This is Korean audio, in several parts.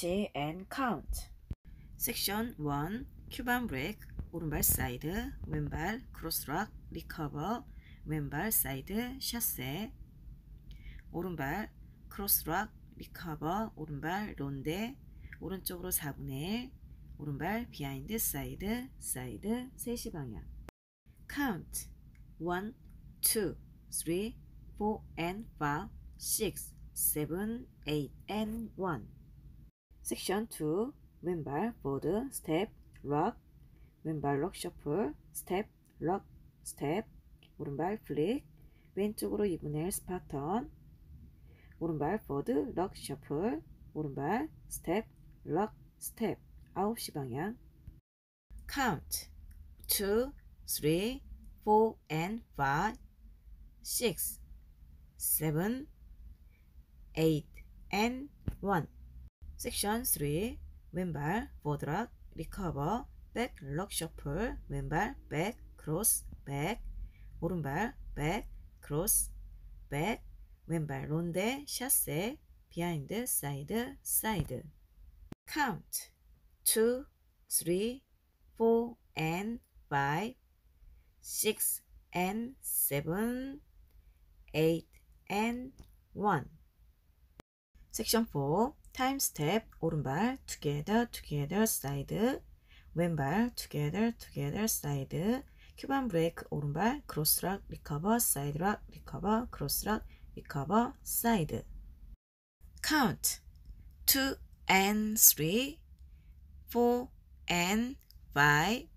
w a c h and Count Section 1 큐반 브레이크 오른발 사이드 왼발 cross rock. Recover. 왼발 사이드 s h 샷세 오른발 cross rock. Recover. 오른발 론데 오른쪽으로 4분의 1 오른발 비하인드 사이드 사이드 3시 방향 count 1 2 3 4 and 5 6 7 8 and 1 섹션 2 왼발 보드 스텝 락 왼발 락 셔플 스텝 락 스텝 오른발 플릭 왼쪽으로 2분의 1 스파턴 오른발 보드 락 셔플 오른발 스텝 락 스텝 9시 방향 count 2 3 4 and 5 6 7 8 and 1 섹션 3 왼발 보드락 리커버 백 럭 셔플 왼발 백 크로스 백 오른발 백 크로스 백 왼발 론데 샷세 비하인드 사이드 사이드 count 2 3 4 and 5 6 and 7 8 and 1 섹션 4 타임 스텝 오른발 together together 사이드 왼발 together together 사이드 큐반 브레이크 오른발 크로스락 리커버 사이드락 리커버 크로스락 리커버 사이드 count 2 and 3 4 and 5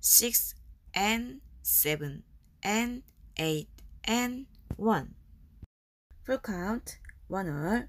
6 and 7 and 8 and 1 full count 1월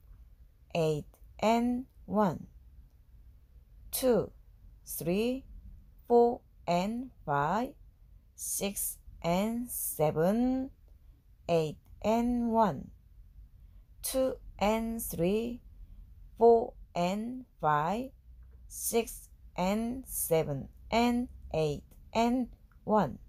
eight and one, two, three, four and five, six and seven, eight and one, two and three, four and five, six and seven and eight and one.